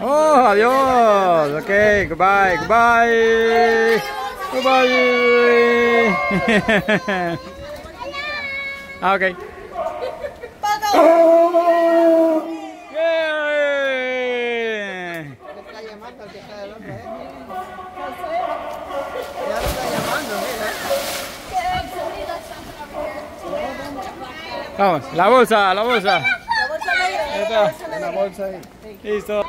Oh, adiós. Ok, goodbye, goodbye. Goodbye. ah, ok. Yeah. Le está llamando al que está del otro. Ya Vamos, la bolsa, la bolsa. La bolsa negra. Bolsa. Listo.